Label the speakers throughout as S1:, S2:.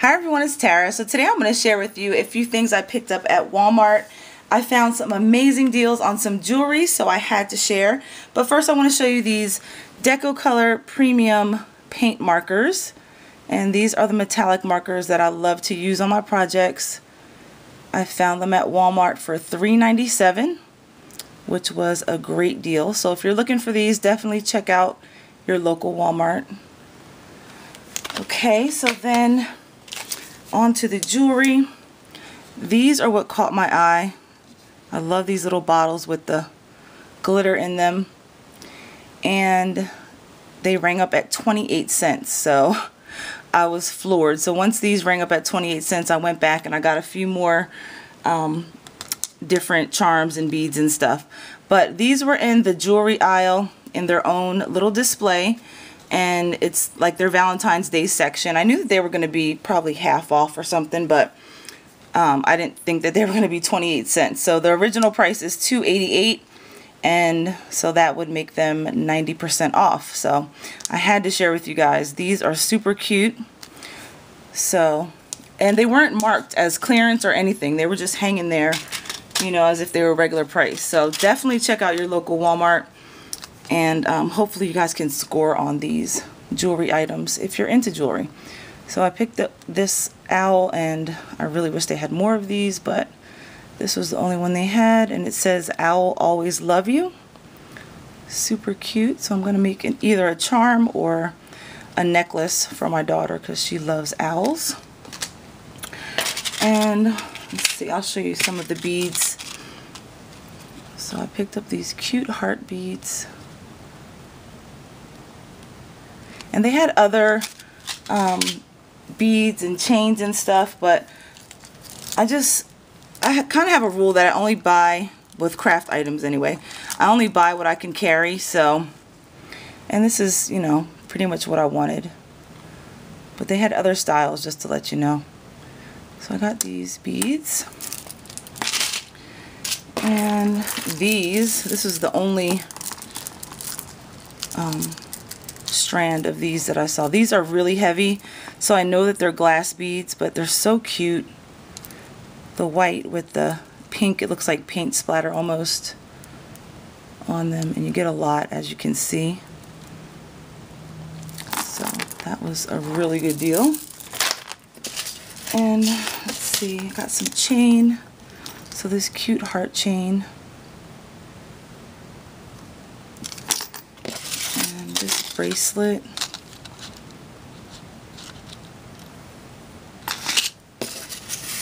S1: Hi everyone, it's Tara. So today I'm going to share with you a few things I picked up at Walmart. I found some amazing deals on some jewelry, so I had to share. But first I want to show you these Deco Color Premium Paint Markers. And these are the metallic markers that I love to use on my projects. I found them at Walmart for $3.97, which was a great deal. So if you're looking for these, definitely check out your local Walmart. Okay, so then onto the jewelry. These are what caught my eye. I love these little bottles with the glitter in them. And they rang up at 28 cents. So I was floored. So once these rang up at 28 cents, I went back and I got a few more um, different charms and beads and stuff. But these were in the jewelry aisle in their own little display and it's like their Valentine's Day section. I knew that they were going to be probably half off or something, but um, I didn't think that they were going to be 28 cents. So the original price is 288 and so that would make them 90% off. So I had to share with you guys. These are super cute. So, and they weren't marked as clearance or anything. They were just hanging there, you know, as if they were regular price. So definitely check out your local Walmart and um, hopefully you guys can score on these jewelry items if you're into jewelry. So I picked up this owl and I really wish they had more of these but this was the only one they had and it says owl always love you. Super cute so I'm going to make an, either a charm or a necklace for my daughter because she loves owls. And let's see I'll show you some of the beads. So I picked up these cute heart beads. And they had other um, beads and chains and stuff, but I just, I kind of have a rule that I only buy with craft items anyway. I only buy what I can carry, so, and this is, you know, pretty much what I wanted. But they had other styles just to let you know. So I got these beads. And these, this is the only um, strand of these that I saw. These are really heavy, so I know that they're glass beads, but they're so cute. The white with the pink, it looks like paint splatter almost on them, and you get a lot, as you can see. So that was a really good deal. And let's see, got some chain. So this cute heart chain. Bracelet.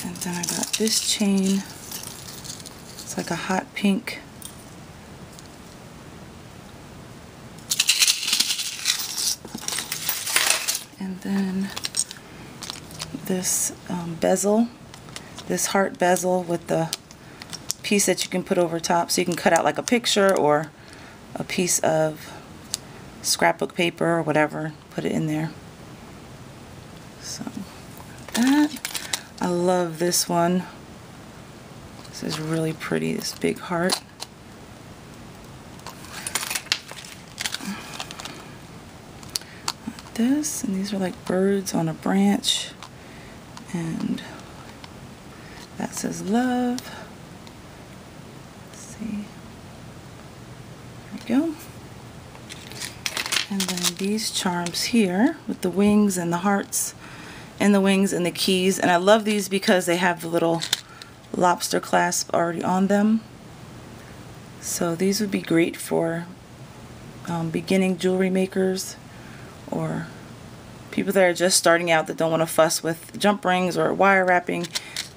S1: And then I got this chain. It's like a hot pink. And then this um, bezel, this heart bezel with the piece that you can put over top so you can cut out like a picture or a piece of scrapbook paper or whatever, put it in there. So that. I love this one. This is really pretty, this big heart. Like this, and these are like birds on a branch. And that says love. Let's see. There we go. These charms here with the wings and the hearts and the wings and the keys. And I love these because they have the little lobster clasp already on them. So these would be great for um, beginning jewelry makers or people that are just starting out that don't want to fuss with jump rings or wire wrapping.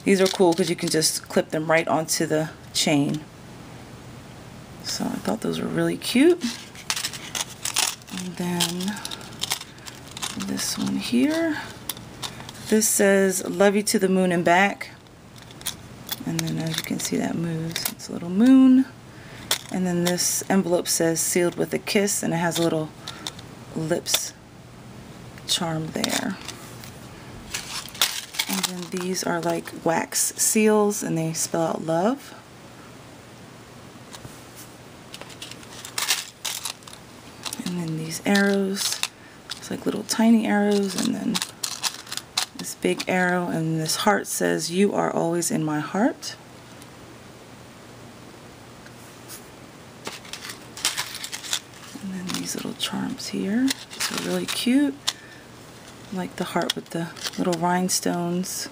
S1: These are cool because you can just clip them right onto the chain. So I thought those were really cute. And then this one here. This says, love you to the moon and back. And then as you can see that moves. It's a little moon. And then this envelope says sealed with a kiss and it has a little lips charm there. And then these are like wax seals and they spell out love. and then these arrows it's like little tiny arrows and then This big arrow and this heart says, you are always in my heart. And then these little charms here. These are really cute. I like the heart with the little rhinestones.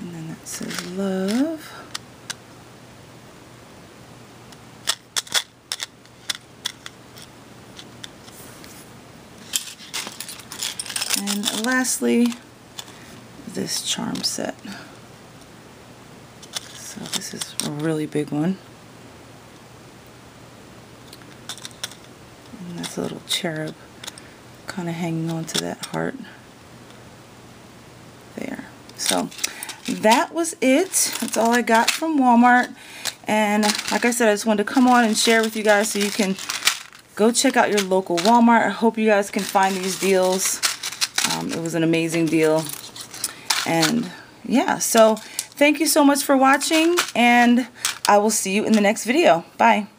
S1: And then that says love. And lastly, this charm set. So this is a really big one. And that's a little cherub kind of hanging on to that heart there. So that was it. That's all I got from Walmart. And like I said, I just wanted to come on and share with you guys so you can go check out your local Walmart. I hope you guys can find these deals. Um, it was an amazing deal. And yeah, so thank you so much for watching and I will see you in the next video. Bye.